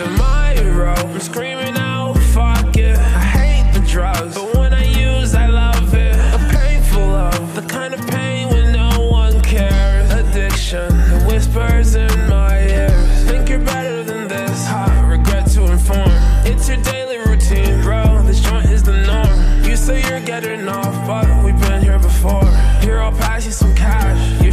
of my rope, I'm screaming out, fuck it. I hate the drugs, but when I use, I love it. A painful love, the kind of pain when no one cares. Addiction, the whispers in my ears. Think you're better than this, ha, regret to inform. It's your daily routine, bro. This joint is the norm. You say you're getting off, but we've been here before. Here, I'll pass you some cash.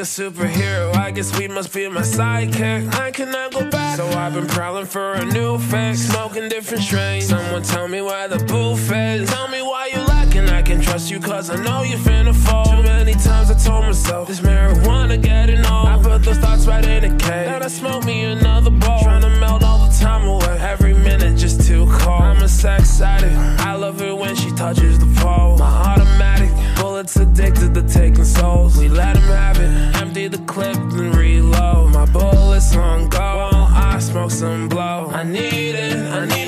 A superhero, I guess we must be my sidekick. I cannot go back, so I've been prowling for a new fix. Smoking different strains. Someone tell me why the booth is. Tell me why you lacking. I can trust you, cause I know you're finna fall. Too many times I told myself, this marijuana getting old. I put those thoughts right in a cage. Then I smoke me another bowl. Trying to melt need it. I need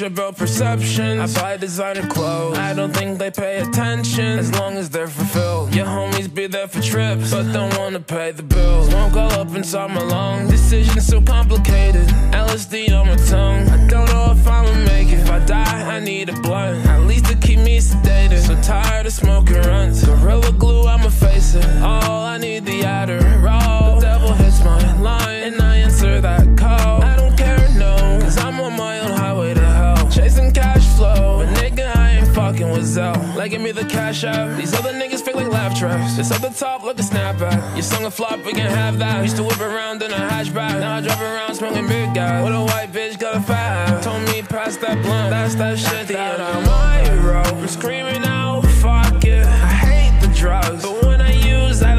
much about perception. I buy designer clothes. I don't think they pay attention as long as they're fulfilled. Your homies be there for trips, but don't wanna pay the bills. Won't all up inside my lungs. Decisions so complicated. LSD on my tongue. I don't know if I'ma make it. If I die, I need a blunt. At least to keep me sedated. So tired of smoking runs. Gorilla glue, I'ma face the. These other niggas fake like laugh traps. It's at the top, like a snapback. Your song a flop, we can have that. Used to whip around in a hatchback. Now I drive around smoking big guy. With a white bitch, got a fat ass. Told me pass that blunt. That's that shit that I'm on rope. I'm screaming out, fuck it. I hate the drugs, but when I use, I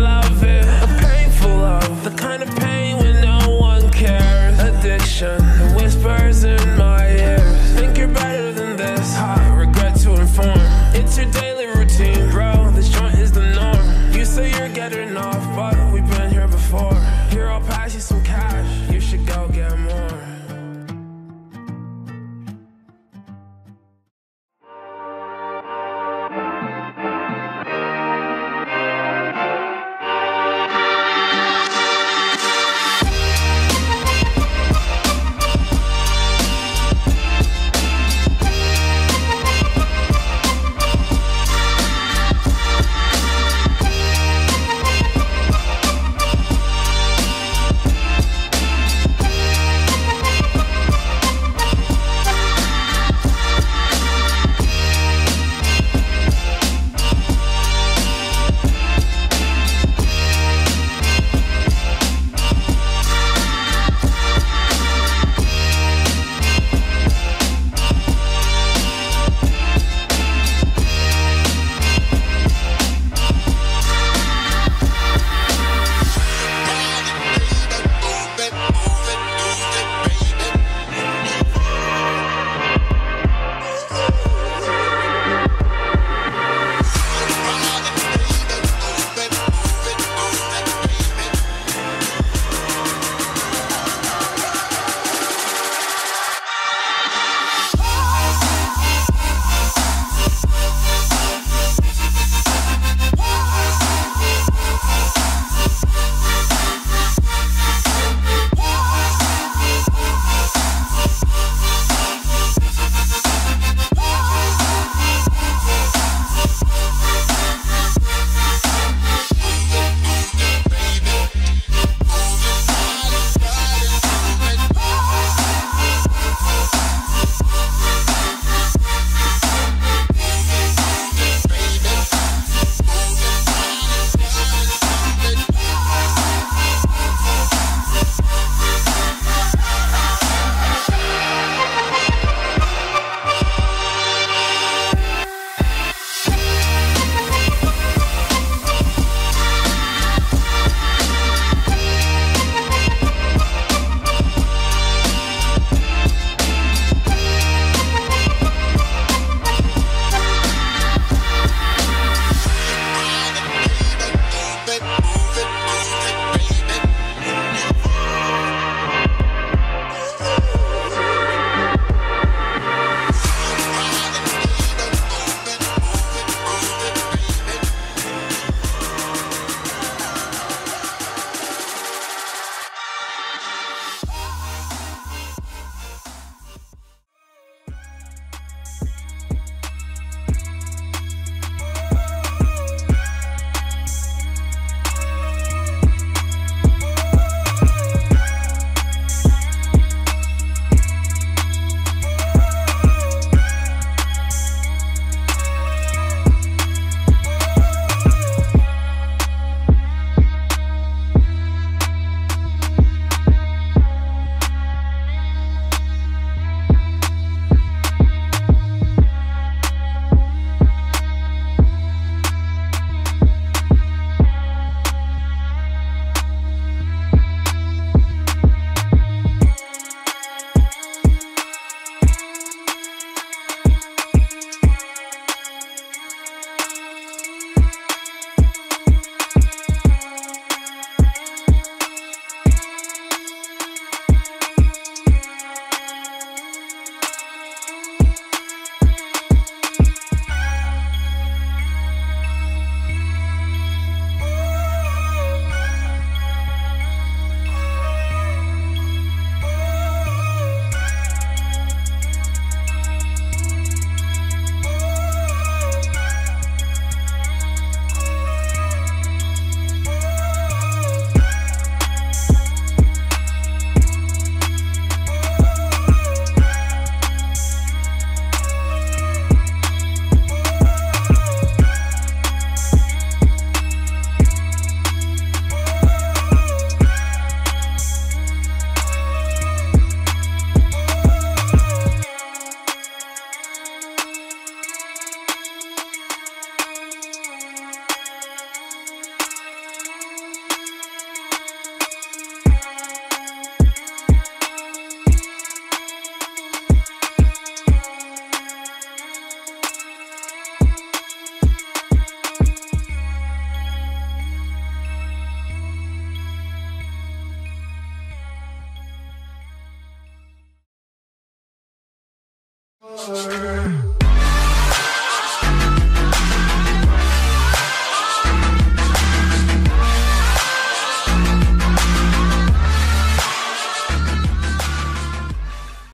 more.